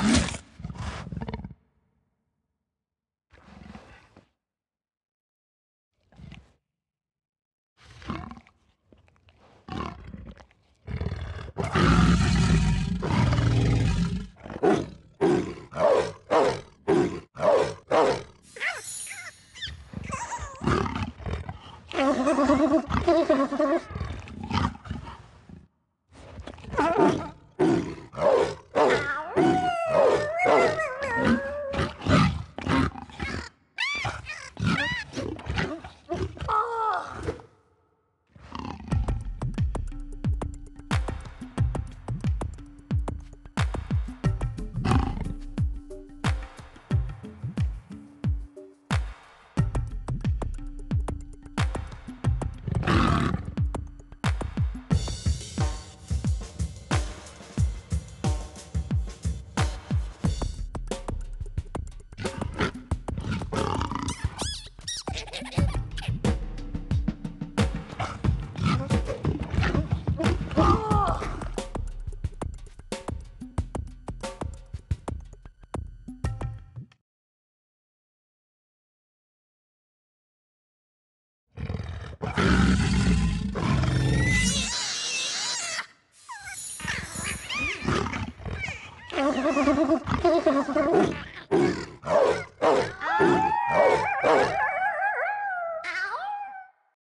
you Ha ha ha ha! Oh, oh, oh, oh, oh.